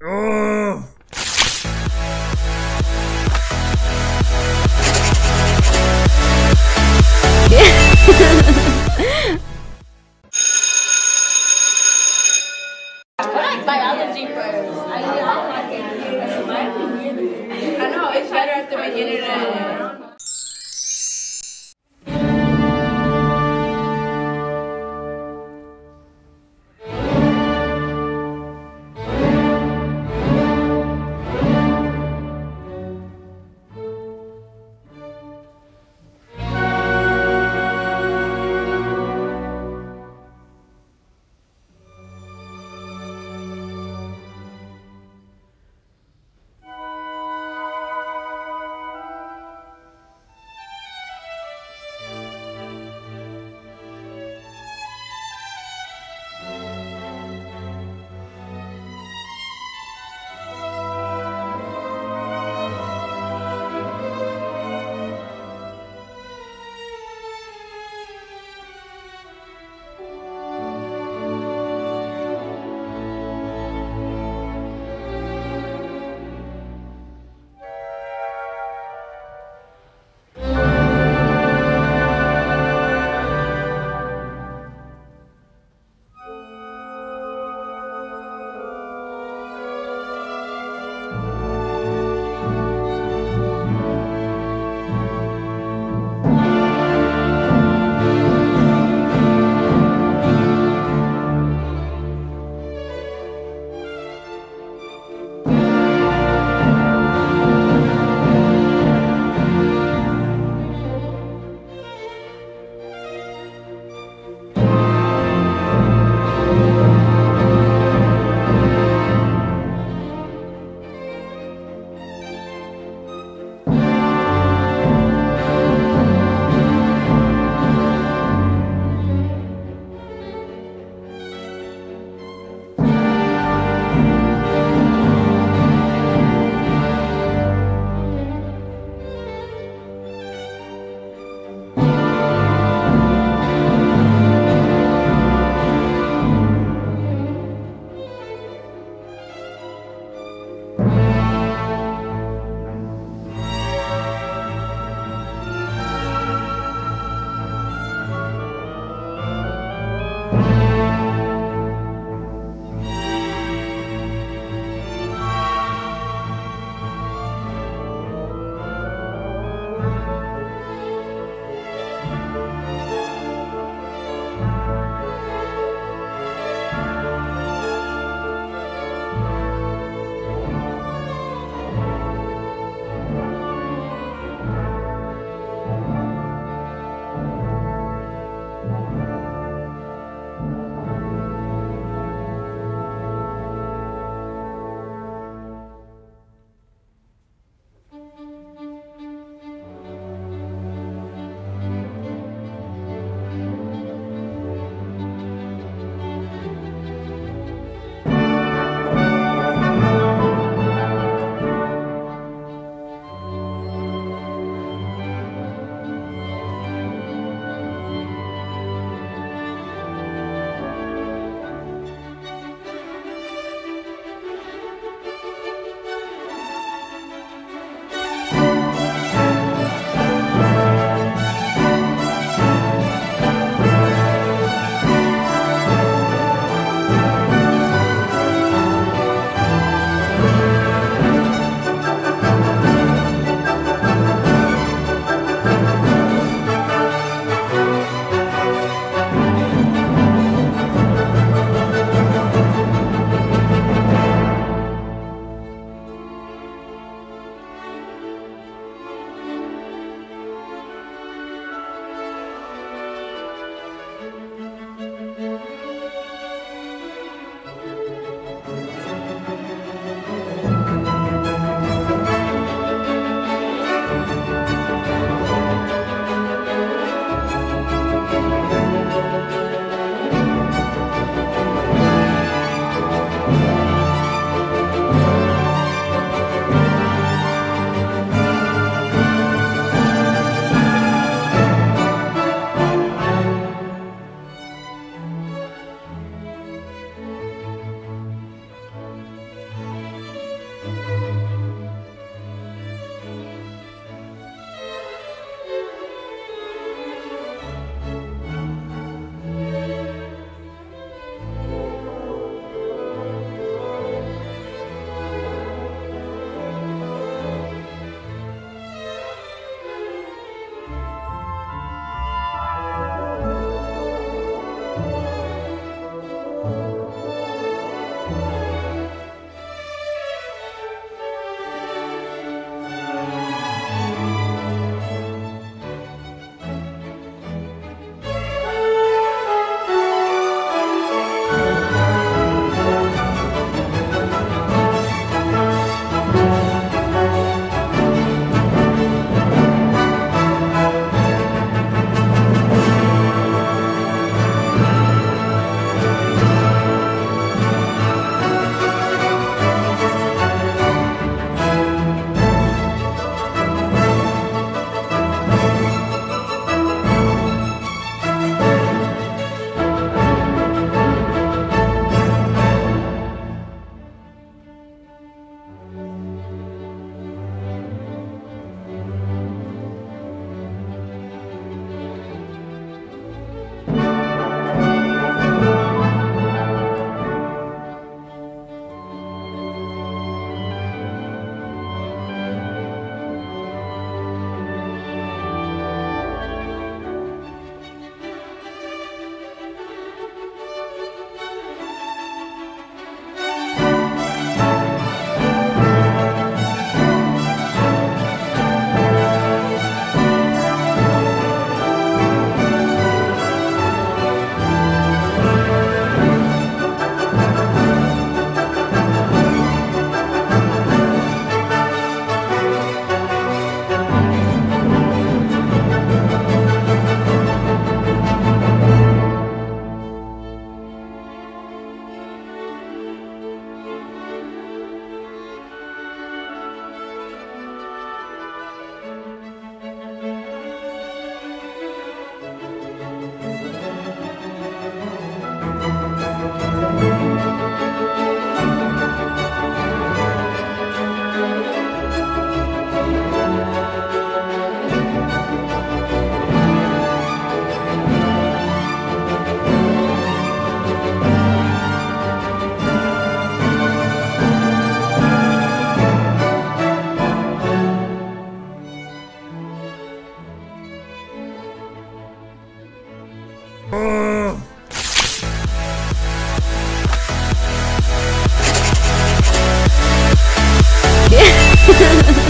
Oh. biology first. I, I. I know, it's better at the beginning Yeah. Mm.